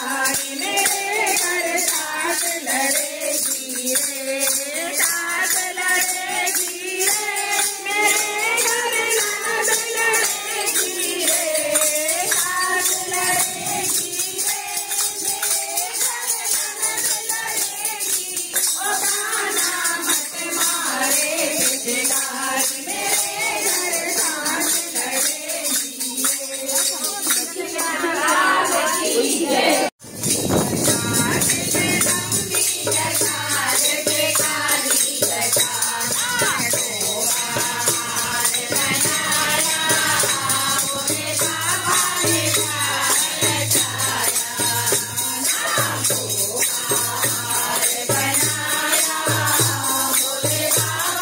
Hare Yeah.